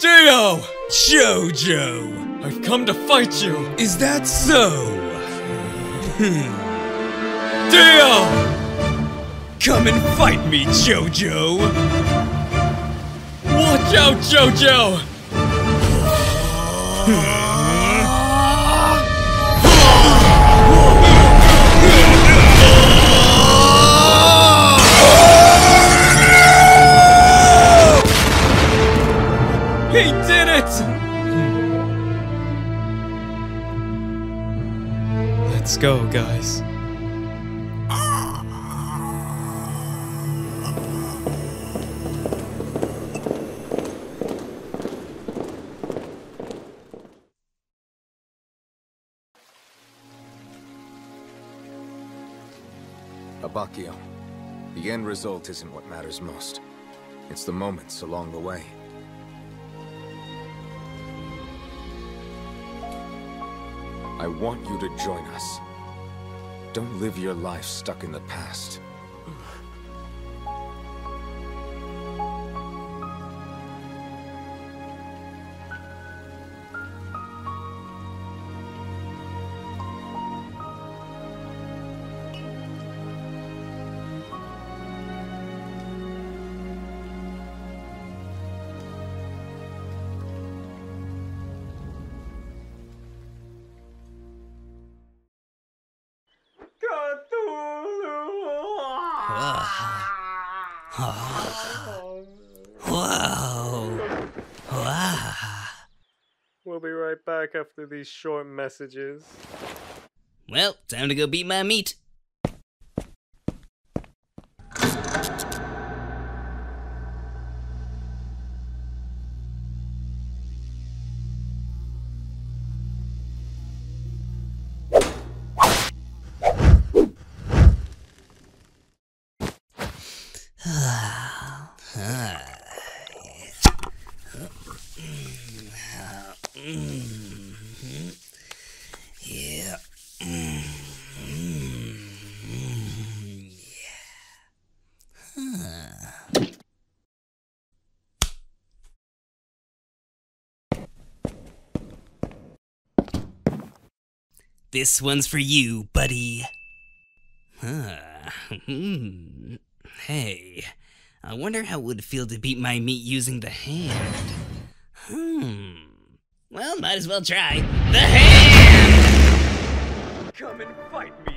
Dio! Jojo! I've come to fight you! Is that so? Hmm. Dio! Come and fight me, Jojo! Watch out, Jojo! go, guys. Abbacchio, the end result isn't what matters most. It's the moments along the way. I want you to join us. Don't live your life stuck in the past. We'll be right back after these short messages. Well, time to go beat my meat. This one's for you, buddy. Huh. Hey, I wonder how it would feel to beat my meat using the hand. Hmm. Well, might as well try. The hand! Come and fight me,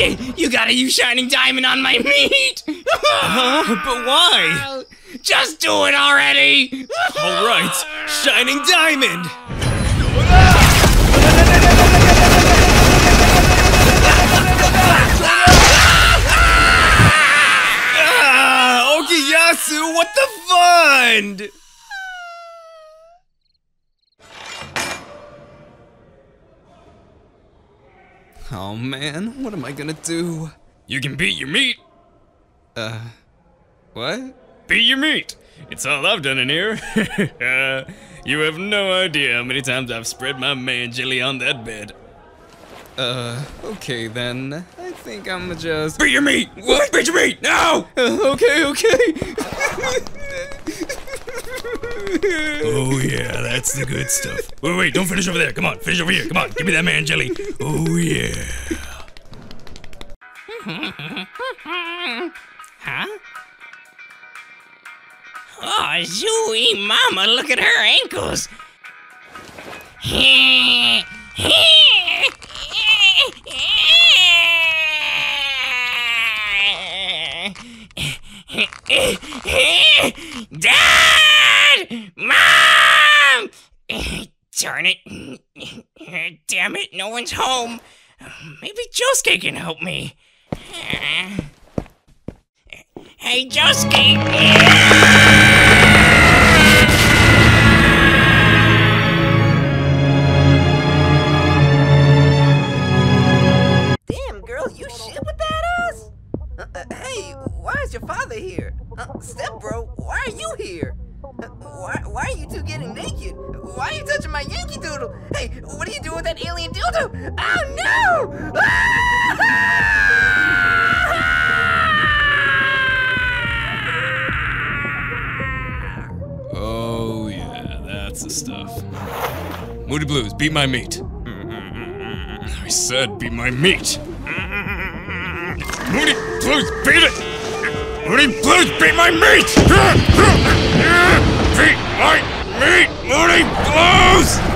You gotta use Shining Diamond on my meat! Huh? But why? Just do it already! Alright, Shining Diamond! Ah, Okuyasu, what the fun? Oh man, what am I gonna do? You can beat your meat. Uh, what? Beat your meat. It's all I've done in here. Uh, you have no idea how many times I've spread my man jelly on that bed. Uh, okay then. I think I'm just. Beat your meat. What? Beat your meat now. Uh, okay, okay. Oh yeah, that's the good stuff. Wait, wait, don't finish over there. Come on, finish over here. Come on, give me that man jelly. Oh yeah. Huh? Oh, Zooey, Mama, look at her ankles. Dad! Mom! Darn it. Damn it, no one's home. Maybe Josuke can help me. Hey, Josuke! Hey, what are you doing with that alien dildo! Oh no! Oh, yeah, that's the stuff. Moody Blues, beat my meat. I said beat my meat. Moody Blues, beat it! Moody Blues, beat my meat! Beat my meat, Moody Blues!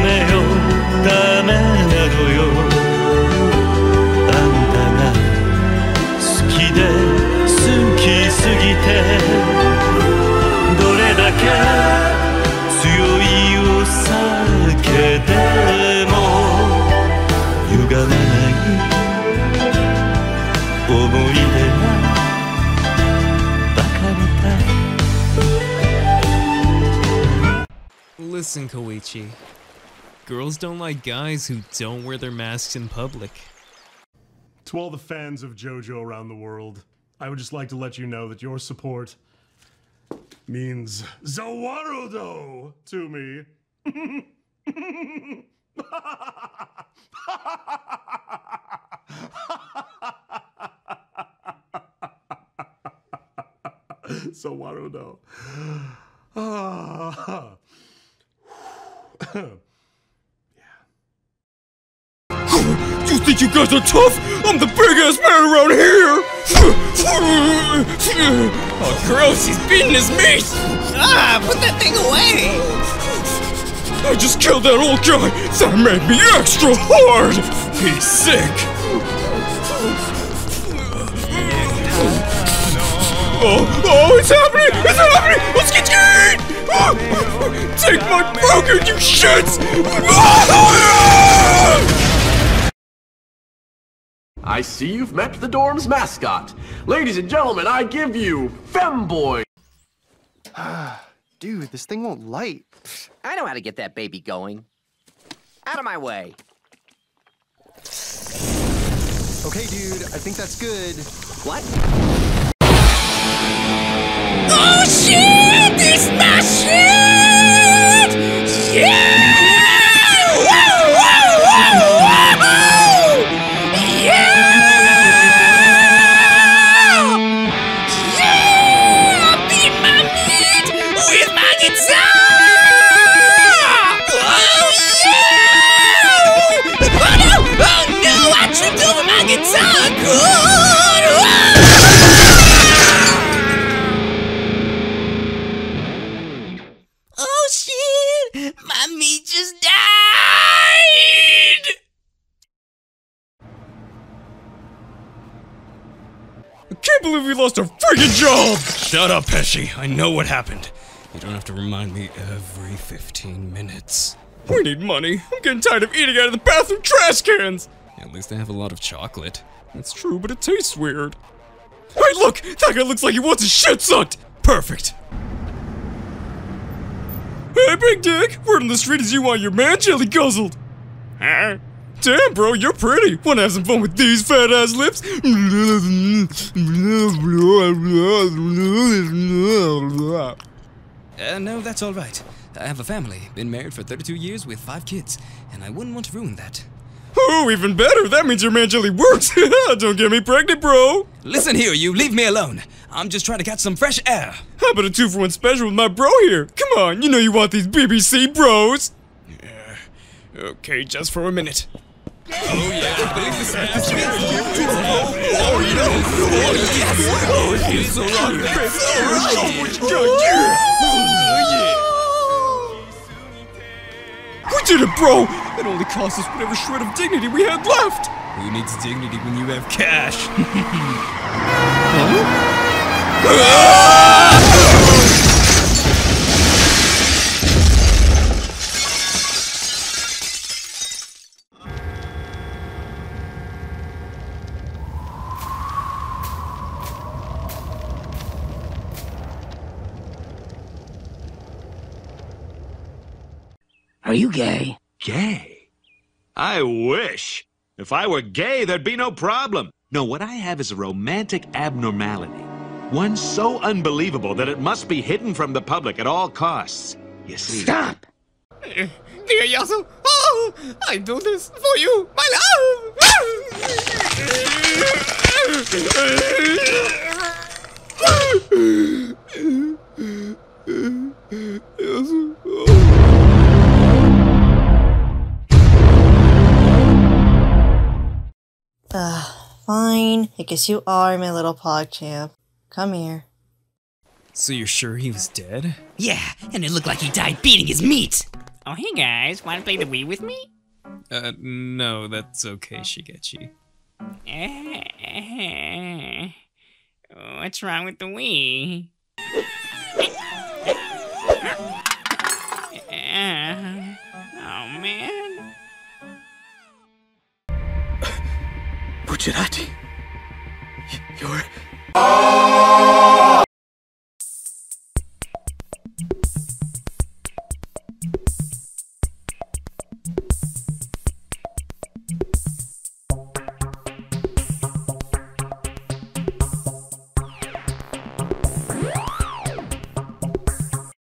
メよ。ダメなのよ。あんたが好きで好きすぎて。どれだけ強いお酒でも歪まない思い出がバカみたい。Listen, Koichi. Girls don't like guys who don't wear their masks in public. To all the fans of JoJo around the world, I would just like to let you know that your support means Zawarudo to me. Zawarudo. Ah. think you guys are tough? I'm the biggest man around here! Oh, gross, he's beating his meat! Ah, put that thing away! I just killed that old guy! That made me extra hard! He's sick! Oh, oh, it's happening! It's happening! Let's get! Take my broken, you shits! I see you've met the dorm's mascot. Ladies and gentlemen, I give you Femboy. Dude, this thing won't light. I know how to get that baby going. Out of my way. Okay, dude, I think that's good. What? Just died! I can't believe we lost our freaking job! Shut up, Pesci. I know what happened. You don't have to remind me every 15 minutes. We need money. I'm getting tired of eating out of the bathroom trash cans! At least they have a lot of chocolate. That's true, but it tastes weird. Hey, look! That guy looks like he wants his shit sucked! Perfect. Hey, Big Dick! Word on the street is you want your man jelly guzzled! Huh? Damn, bro, you're pretty! Wanna have some fun with these fat ass lips? Uh, no, that's all right. I have a family, been married for 32 years with five kids, and I wouldn't want to ruin that. Oh, even better! That means your man jelly works! Don't get me pregnant, bro! Listen here, you leave me alone. I'm just trying to catch some fresh air. How about a two for one special with my bro here? Come on, you know you want these BBC bros! Yeah. Okay, just for a minute. Oh yeah, I believe this is Oh yeah! Oh yes! Oh, he's so wrong! Oh, what you got? Yeah! Oh yeah! We did it, bro! It only cost us whatever shred of dignity we had left! Who needs dignity when you have cash? Are ah! I wish. If I were gay, there'd be no problem. No, what I have is a romantic abnormality. One so unbelievable that it must be hidden from the public at all costs. You see. Stop! Dear Yasu, oh, I do this for you, my Ah, fine. I guess you are my little PogChamp. Come here. So you're sure he was dead? Yeah, and it looked like he died beating his meat. Oh, hey guys, wanna play the Wii with me? Uh, no, that's okay, Shigechi. Eh, What's wrong with the Wii? Eh, Oh man. Bucciarati, Oh.